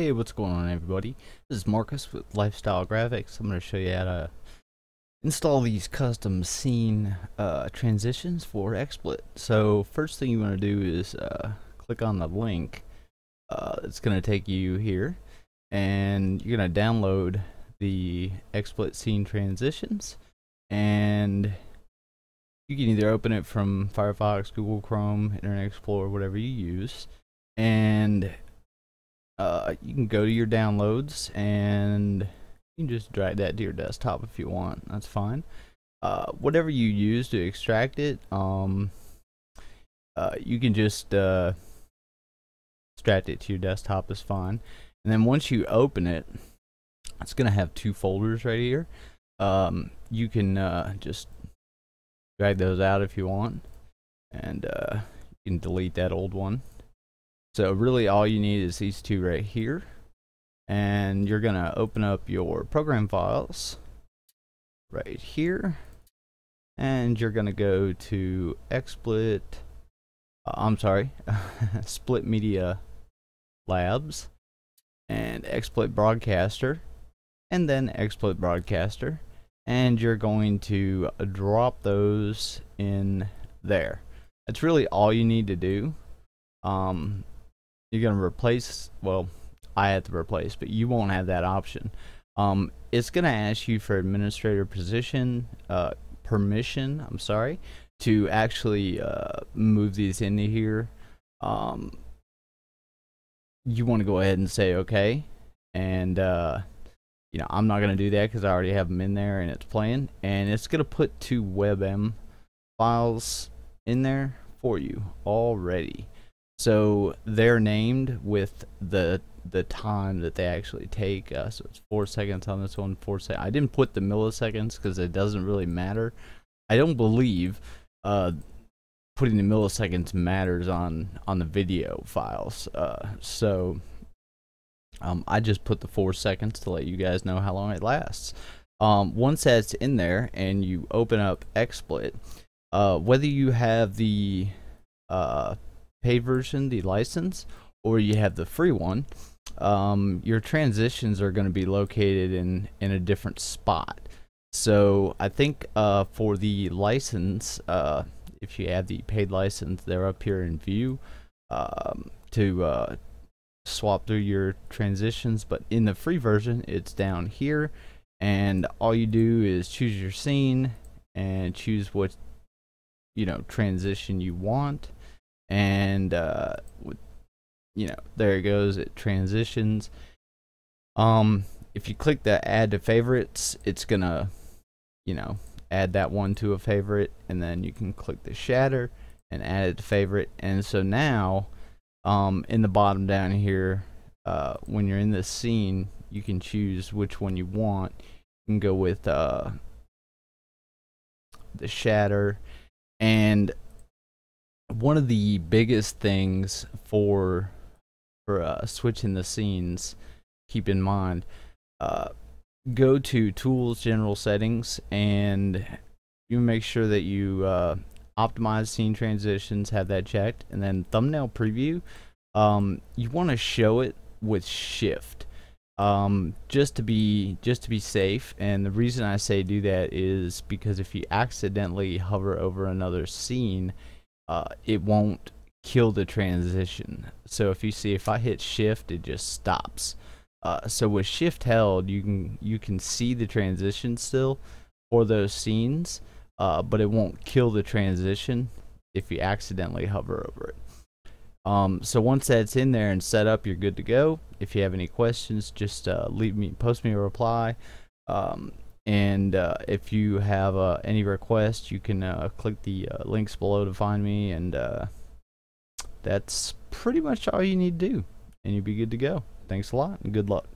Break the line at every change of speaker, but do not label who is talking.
Hey, what's going on everybody? This is Marcus with LyfeStyle Graphics. I'm going to show you how to install these custom scene uh, transitions for XSplit. So first thing you want to do is uh, click on the link. Uh, it's going to take you here and you're going to download the XSplit scene transitions and you can either open it from Firefox, Google Chrome, Internet Explorer, whatever you use and uh, you can go to your downloads and you can just drag that to your desktop if you want. That's fine. Uh, whatever you use to extract it, um, uh, you can just uh, extract it to your desktop is fine. And then once you open it, it's gonna have two folders right here. Um, you can uh, just drag those out if you want, and uh, you can delete that old one. So really all you need is these two right here. And you're going to open up your program files right here. And you're going to go to XSplit, uh, I'm sorry, Split Media Labs and XSplit Broadcaster and then XSplit Broadcaster and you're going to drop those in there. That's really all you need to do. Um, you're going to replace, well, I have to replace, but you won't have that option. Um, it's going to ask you for administrator position, uh, permission, I'm sorry, to actually uh, move these into here. Um, you want to go ahead and say okay. And, uh, you know, I'm not going to do that because I already have them in there and it's playing. And it's going to put two WebM files in there for you already. So they're named with the the time that they actually take. Uh, so it's four seconds on this one, four seconds. I didn't put the milliseconds because it doesn't really matter. I don't believe uh, putting the milliseconds matters on on the video files. Uh, so um, I just put the four seconds to let you guys know how long it lasts. Um, once that's in there and you open up XSplit, uh, whether you have the uh, paid version, the license, or you have the free one, um, your transitions are going to be located in in a different spot. So I think uh, for the license, uh, if you have the paid license, they're up here in view um, to uh, swap through your transitions. But in the free version, it's down here, and all you do is choose your scene and choose what you know transition you want and uh, you know there it goes it transitions. Um if you click the add to favorites it's gonna you know add that one to a favorite and then you can click the shatter and add it to favorite. And so now um in the bottom down here uh when you're in this scene you can choose which one you want. You can go with uh the shatter. And one of the biggest things for for uh, switching the scenes, keep in mind, uh, go to Tools, General Settings, and you make sure that you uh, optimize scene transitions, have that checked, and then Thumbnail Preview. Um, you want to show it with Shift, um, just to be just to be safe. And the reason I say do that is because if you accidentally hover over another scene uh, it won't kill the transition. So if you see if I hit shift it just stops. Uh, so with shift held you can you can see the transition still for those scenes uh, but it won't kill the transition if you accidentally hover over it. Um, so once that's in there and set up you're good to go. If you have any questions just uh, leave me post me a reply. Um, and uh, if you have uh, any requests, you can uh, click the uh, links below to find me. And uh, that's pretty much all you need to do. And you'll be good to go. Thanks a lot and good luck.